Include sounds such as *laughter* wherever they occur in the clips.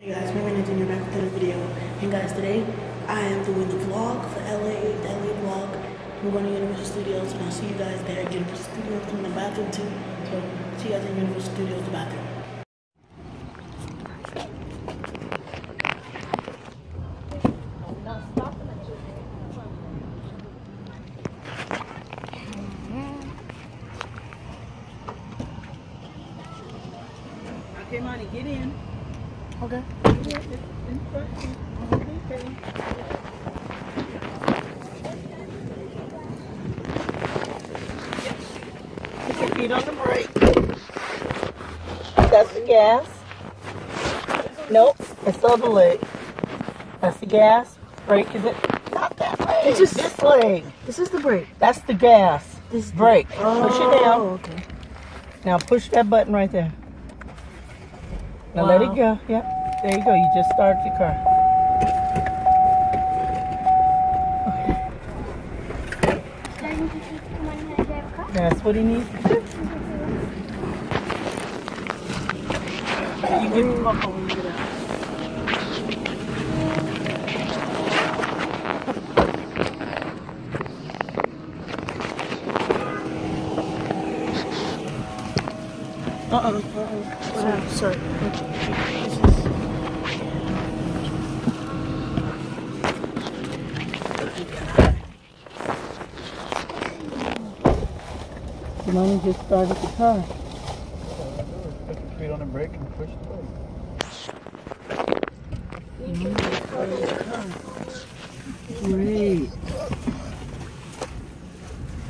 Hey guys, my name is Junior back with another video. And guys, today I am doing the vlog for LA, the LA vlog. We're going to Universal Studios, and I'll see you guys there at Universal Studios. I'm in the bathroom too, so see you guys in Universal Studios, the bathroom. Okay, Monty, get in. Okay. In front. Okay. Put your feet on the brake. That's the gas. Nope, it's the other leg. That's the gas. Brake is it? Not that leg. This is- this leg. This is the brake. That's the gas. This is the- Brake. Push it oh, down. Oh, okay. Now push that button right there. Now let it go. Yep. There you go. You just started your car. That's what he needs to do. You give him up when you get The moment just started the car. Put your feet on the brake and push the brake. Great.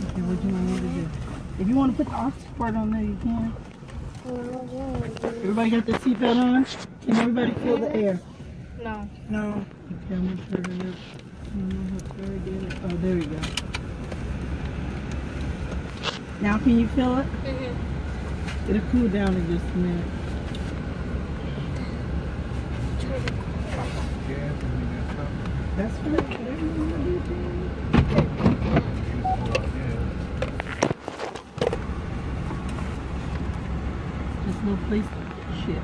Okay, what do you want me to do? If you want to put the oxygen part on there, you can. Everybody got their seatbelt on? Can everybody feel the air? No. No. Okay, I'm gonna turn it up. I don't know how to it. Oh, there we go. Now can you feel it? Mm-hmm. It'll cool down in just a minute. Gas and then you stop. That's right. Whatever you wanna do, do. Just no place to shit.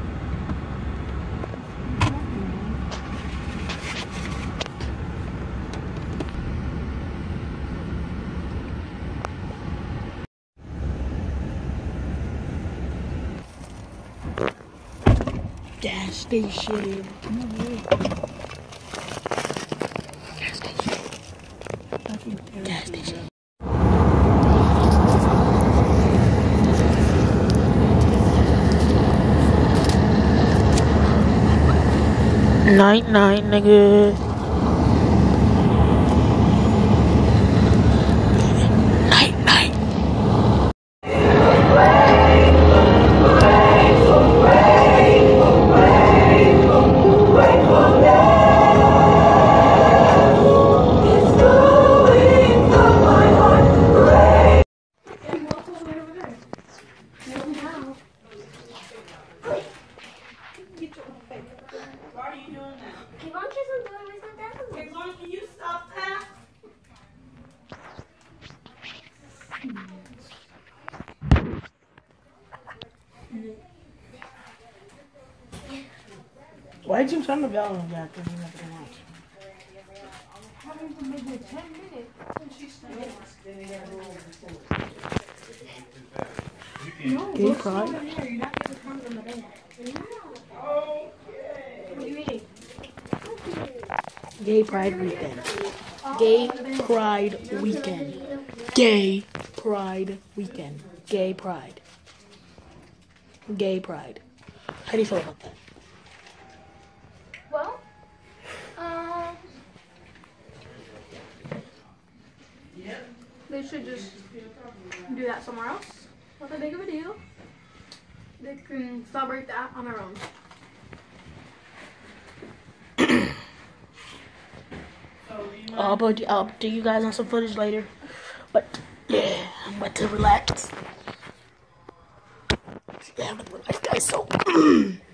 Gas station. Gas station. Gas station. Night night, nigga. Why'd you turn the bell on that? Because you never come out. Gay pride. Gay Pride weekend. Gay Pride weekend. Gay Pride weekend. Gay Pride. Gay Pride. How do you feel about that? They should just do that somewhere else. Not that big of a deal. They can celebrate that on their own. *coughs* I'll put I'll do you guys on some footage later. But yeah, I'm about to relax. Yeah, I'm about to relax, guys. So *coughs*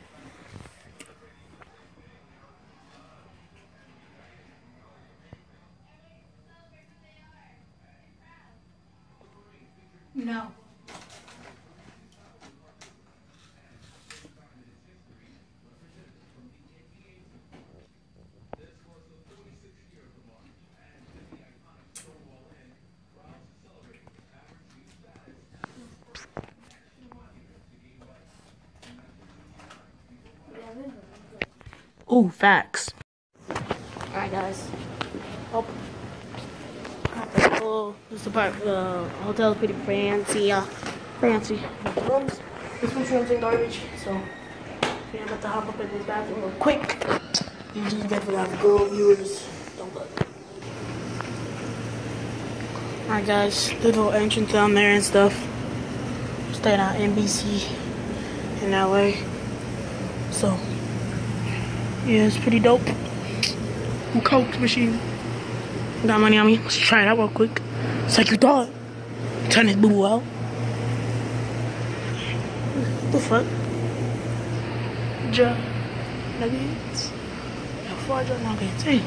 Ooh, facts. Alright, guys. Oh. Oh, this part, uh, hotel's pretty fancy, uh, fancy. Rooms. This one's rooms in garbage, so yeah, I'm to hop up in this bathroom real quick. You just definitely have girl viewers. Don't look. Alright, guys, little entrance down there and stuff. Staying at NBC in LA. So, yeah, it's pretty dope. Coke machine. Got money on me. Let's try it out real quick. It's like you thought. Turn this boo out. What The fuck? Ja. Nuggets. Yeah, four ja nuggets. Hey.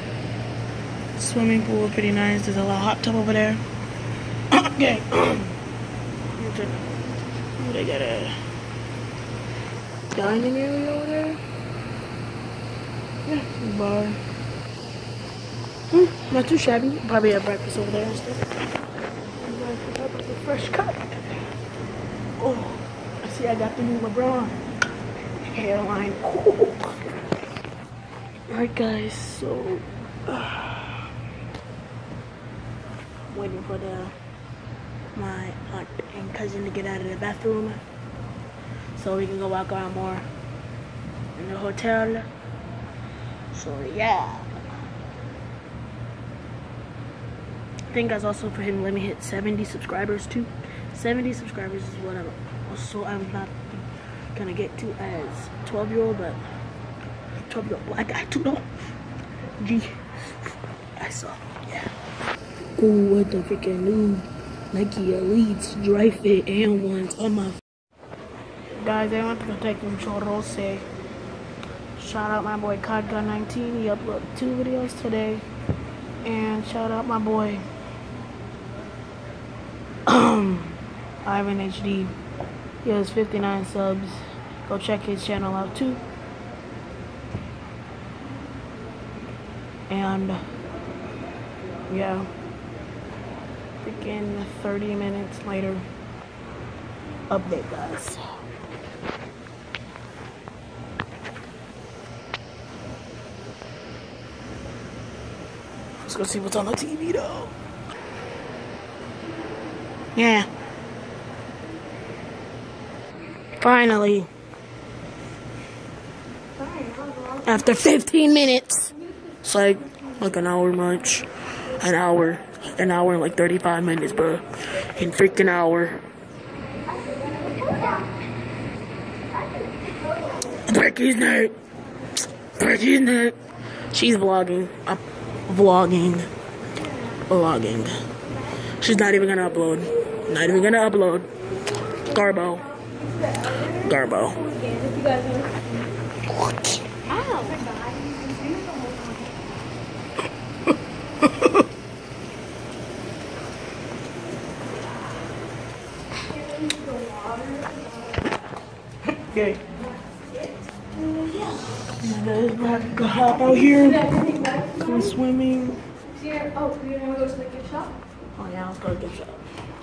Swimming pool, pretty nice. There's a little hot tub over there. *coughs* okay. *coughs* they got a dining area over there. Yeah, bar. Hmm, not too shabby. Probably have breakfast over there and stuff. Fresh cut. Oh, I see I got the new LeBron hairline. Oh. Alright guys, so uh, waiting for the my aunt and cousin to get out of the bathroom so we can go walk around more in the hotel. So yeah. I think that's also for him let me hit 70 subscribers too. 70 subscribers is what I'm also I'm not gonna get to as 12 year old but 12 year old black guy too though. G I saw yeah. Ooh what the freaking new Nike Elites Dri-FIT and ones on my guys I want to take them chorose. Shout out my boy Codgun19. He uploaded two videos today. And shout out my boy *clears throat* Ivan HD. He has 59 subs. Go check his channel out too. And yeah. Freaking 30 minutes later. Update guys. Let's go see what's on the TV though. Yeah. Finally. After 15 minutes. It's like like an hour much. An hour. An hour and like 35 minutes, bro. In freaking hour. Becky's neck. Becky's neck. She's vlogging. Uh, vlogging. Vlogging. She's not even gonna upload. Not even gonna upload. Garbo. Garbo. *laughs* Okay. Have to hop out here. Go swimming. Oh, you want to go to the gift shop? Oh yeah, let's go to the gift shop.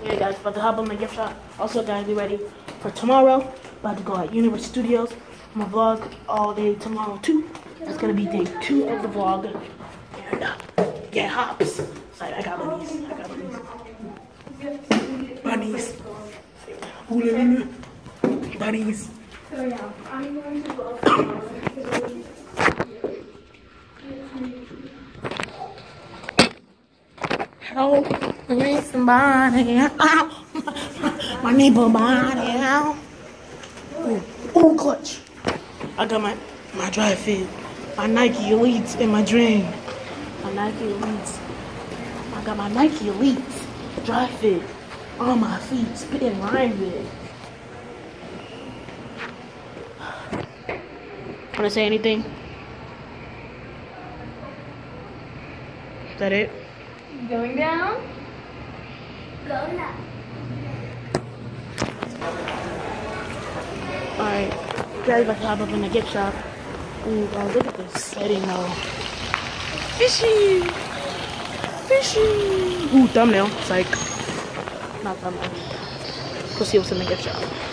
Yeah, guys, about to hop on the gift shop. Also, guys, be ready for tomorrow. About to go at Universe Studios. I'm gonna vlog all day tomorrow too. That's gonna be day two of the vlog. And uh, yeah, hops. So I got bunnies. I got bunnies. Bunnies. Ooh, la, la, la. Bunnies. So yeah, I'm going to vlog tomorrow. Help me somebody. Ow. My neighbor body. Ow. Ooh, ooh, clutch. I got my, my Dri-FIT, my Nike Elites in my dream. My Nike Elites. I got my Nike Elites Dri-FIT on my feet, spitting rhyme with. Wanna say anything? Is that it? Going down? Going up. Alright, guys, about to hop up in the gift shop. Ooh, guys, look at this setting though. Fishy! Fishy! Ooh, thumbnail. Psych. Not thumbnail. Go see what's in the gift shop.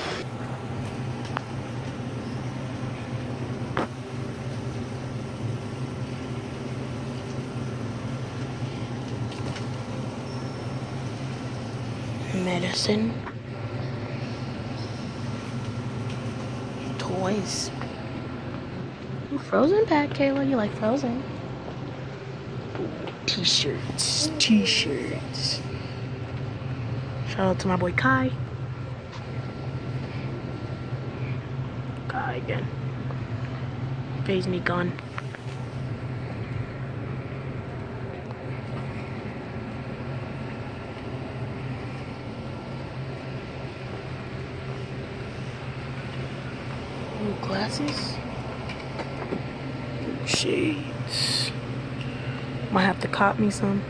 Medicine, toys. Frozen pack, Kayla. You like Frozen? T-shirts, T-shirts. Shout out to my boy Kai. Kai again. Phase me gun. Ooh, glasses. Shades. Might have to cop me some.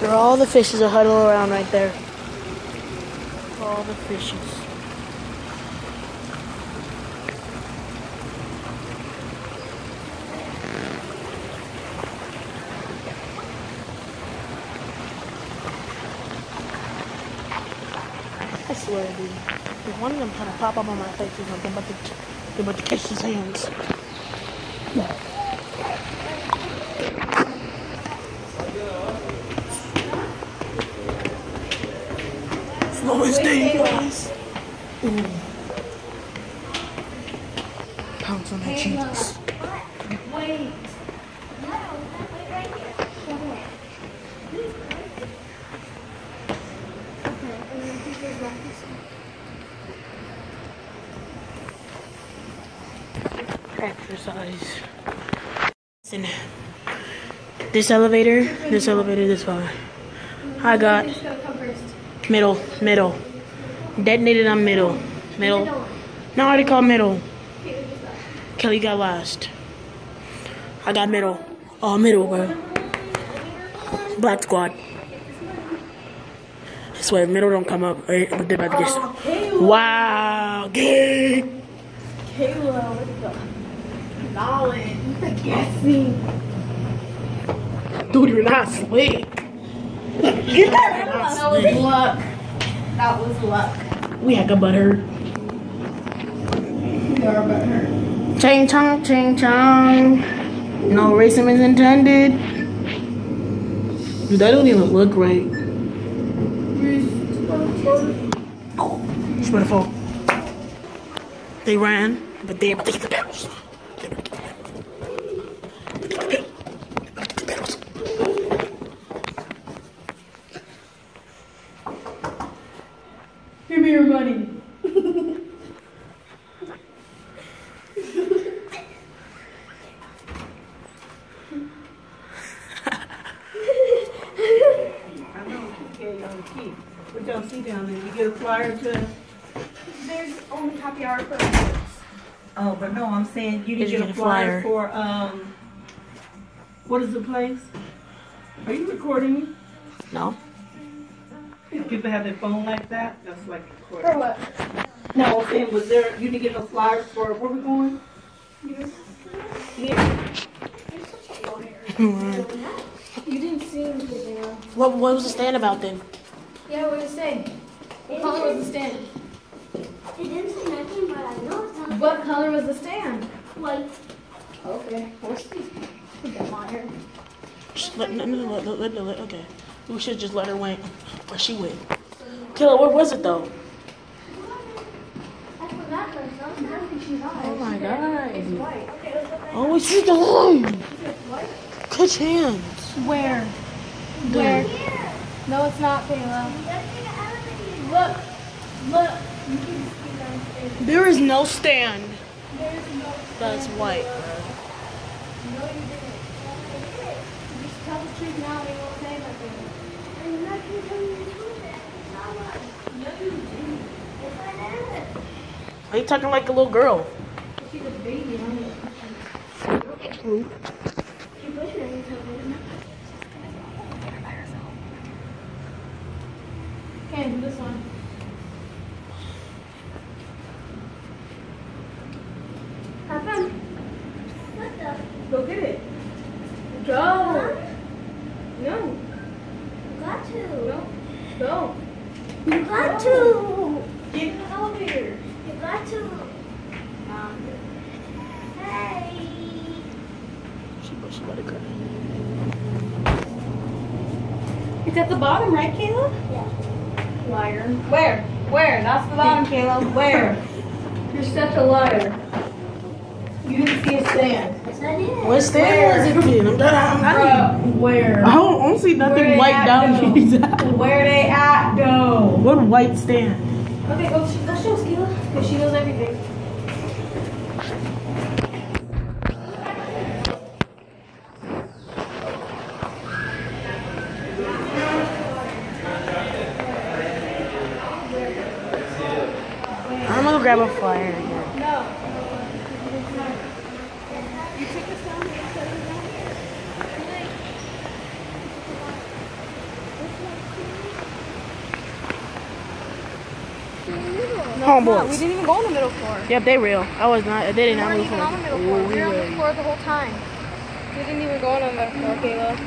There are all the fishes are huddled around right there. All the fishes. Swear, dude. If one of them kind of pop up on my face or something, but they, about to catch his hands. Slowest day, guys. Ooh. Pounce on the cheeks. Wait. Exercise. Listen. This elevator, this elevator, this far. I got middle, middle. Detonated on middle. Middle. No, I already called middle. Kelly got last. I got middle. Oh, middle, bro. Black squad. I swear, middle don't come up. Right? They're about to get. Oh, wow, gang. Kayla, the knowledge, guessing. Dude, you're not slick. You're not That was slick. luck. That was luck. We had good butter. You're better. Ching chong, ching chong. No racism is intended. Dude, that don't even look right. It's fall. They ran, but they able to get the pedals. To get the pedals. They able to get the pedals. Give me your money. I know, okay, on the key. What y'all see down there? You get a flyer to, There's only happy hour for adults. oh, but no, I'm saying you Did didn't get get a a flyer flyer? for, um, what is the place? Are you recording me? No? People have their phone like that? That's like For recording. what? No, I'm saying, was there, you didn't get no flyers for, where we going? Yeah. *laughs* You didn't see anything. What, what was the stand about then? Yeah, what was it say? What color was the stand? It didn't say nothing, but I know it's not What color was the stand? white. Okay. What's the Get my hair. Just let, no, no, no, let, let, let, let, okay. We should just let her win. Where she went. Killer, where was it though? I forgot her. so I'm happy she's on. Oh my god. White. Okay, let's look Oh, it's you done. Catch hands. Where? Where? No, it's not, Kayla. Look. Look. You can see downstairs. There is no stand. That's white. Are you talking like a little girl? She's a baby. Okay, this one. Have fun. What the? Go get it. Go. No. You got to. No. Go. You got to. Get in the elevator. You got to. Hey. She, but she about to cry. It's at the bottom, right, Kayla? Yeah. Liar. Where? Where? That's the bottom, Kayla. Where? You're such a liar. You didn't see a stand. Yes, I did. What stand was it then? I'm done. I'm not. Where? I don't, I don't see nothing Where they white at, down though? here. *laughs* Where they at, though? What white stand? Okay, oh, go, go show us, Because she knows everything. I'm gonna grab a flyer again. Homeboys. We didn't even go on the middle floor. Yep, they real. I was not. They did We not weren't move even on the middle floor. We were on the floor the whole time. We didn't even go on the middle floor, Kayla.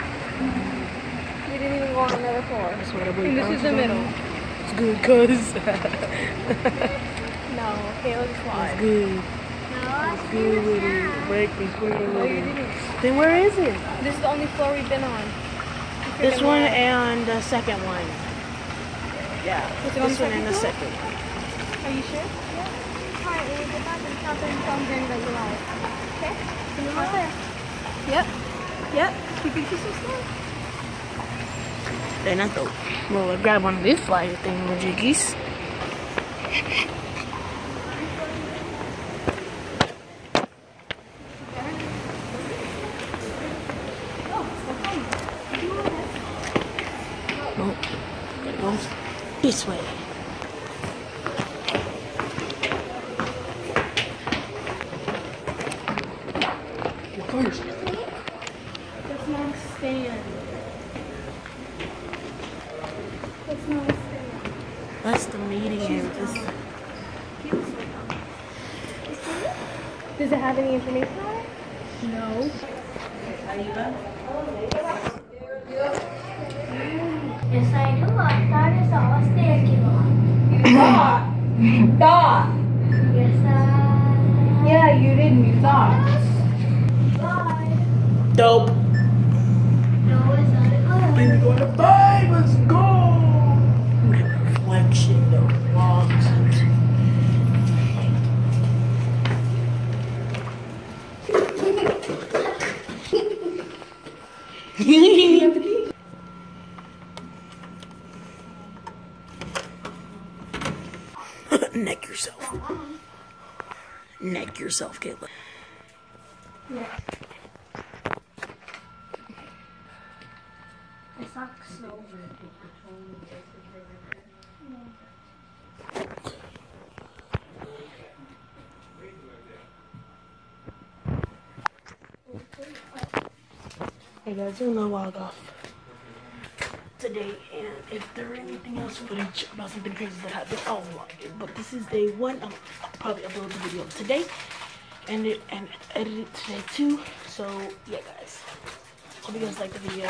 We didn't even go on the middle floor. And this is the middle. It's good, cuz. *laughs* No, Kayla just lied. good. No, it's Good with it. Good No, you with it. didn't. Then where is it? This is the only floor we've been on. This one and the second one. Yeah. Was it on This one and the second second one. Are you sure? Alright, we get back and stop and come during the live. Okay? Can you hold it? Yep. Yep. You this is slow? Then I thought, well, I grab one of these flyer thing, jiggies. Nope. Gotta go this way. You first. That's not a stand. That's not a stand. That's the meeting area. This, Does it have any information on it? No. Yes, I do. I thought it's all stand You thought. You thought. Yes, I. Yeah, you didn't. You thought. Bye. dope. No, it's not a good. Then we go to five. Let's go. Reflection, the vlogs. Neck yourself. Neck yourself, Caitlin. It sucks so. Hey guys, we're gonna log off today, and if there anything else footage about something crazy that happened, I'll vlog it. But this is day one. I'll probably upload the video today, and it and edit it today too. So yeah, guys. Hope you guys like the video.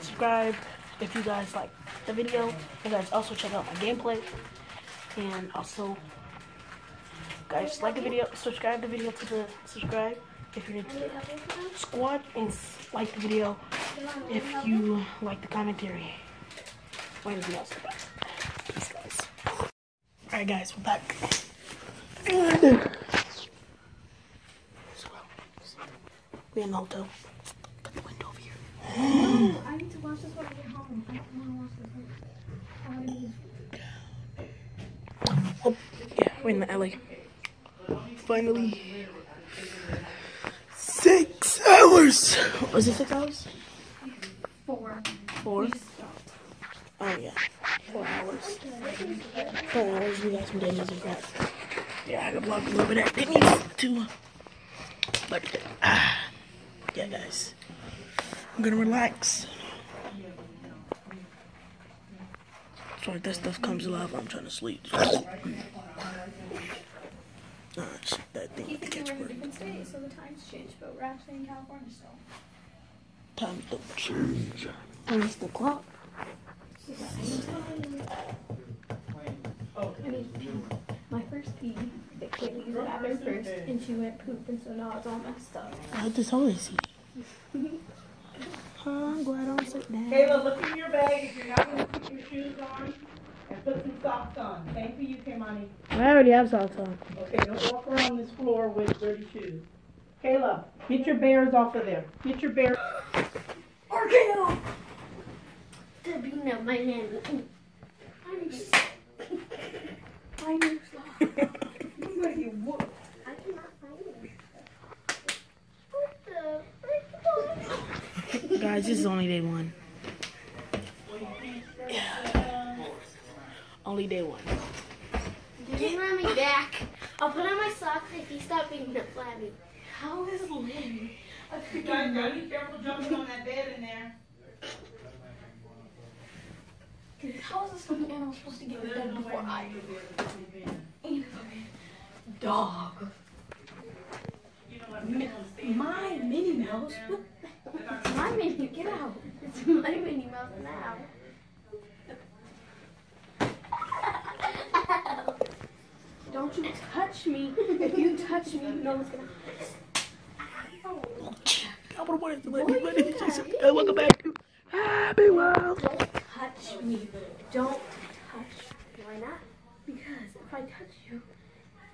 Subscribe if you guys like the video. You guys also check out my gameplay, and also guys like the video. Subscribe the video to the subscribe if you're into squad and like the video if you like the commentary or. Peace, guys. Alright, guys, we're back. Good. We're in the. Got the window over here. *gasps* I need to watch this when I get home. I want to watch this. I want to Oh, yeah, we're in the alley. Finally. Six hours. Was it six hours? Four. Four. Oh yeah, four hours. Four hours. We got some damage and crap. Yeah, I can vlog a little bit of that. Didn't too. But ah, yeah, guys, I'm gonna relax. So if that stuff comes alive, I'm trying to sleep. Shit, that thing with the catchword. different so the times change, but we're actually in California still. Time to change. Where's the clock? My first pee, they can't use it happened first, and she went poop, and so now it's all messed up. I just always see. I'm glad I don't sit down. Kayla, look in your bag if you're not gonna put your shoes on and put some socks on. Same for you, Kimani. I already have socks on. Okay, don't walk around this floor with dirty shoes. Kayla, get your bears off of there. Get your bears. Organo! They're beating up my hand. I'm just. I'm just. Somebody get whooped. I cannot find it. What the frick? Guys, this is only day one. Only day one. Give me mommy back. I'll put on my socks if you stop being that flabby. How is Lynn? A freaking Guys, are you careful jumping on that bed in there? How is this animal supposed to get done before I do? Dog. My Minnie Mouse? What? It's my Minnie. Get out. It's my Minnie Mouse now. Don't you touch me. If you touch me, know what's gonna I would want to let me Hey, welcome back to Happy World. Don't touch me. Don't touch. Why not? Because if I touch you,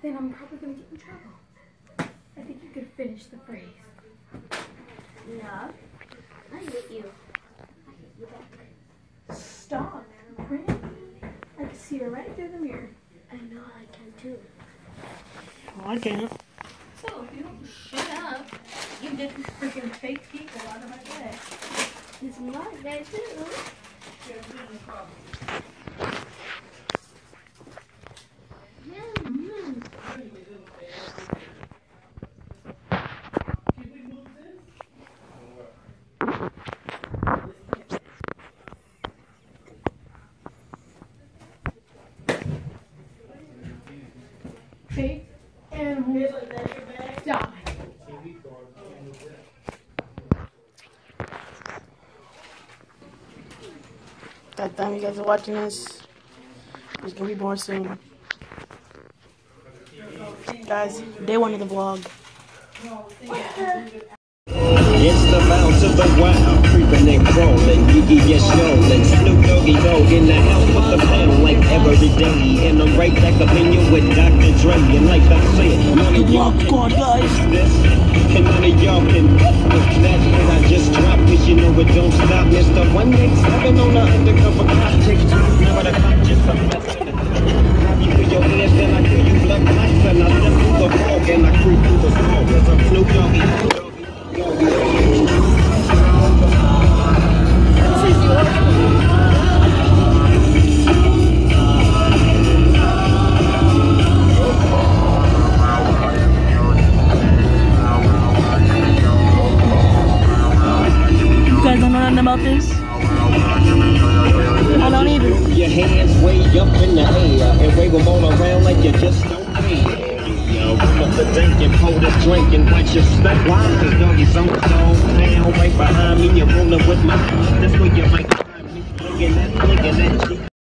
then I'm probably gonna get in trouble. I think you could finish the phrase. No. I hate you. I hate you back. Stop. Brandon. I can see her right through the mirror. I know I can too. Oh, I can't. So if you don't shut up, you get these freaking fake people out of my bed. It's my bed too. Yeah, mm. Fake animals die. That time you guys are watching this, it's gonna be more soon. Guys, day one of the vlog. It's the bounce of the wild, crawling, Iggy and snowing, Snoop Doggy Dogg in the house with the pound like every day, and I'm right back up in you with Dr. Dre, and like I said, none of y'all squad, guys. this, and none of y'all can that's what I just dropped, cause you know it don't stop, Mr. 187 on the undercover cop, take two, now the cop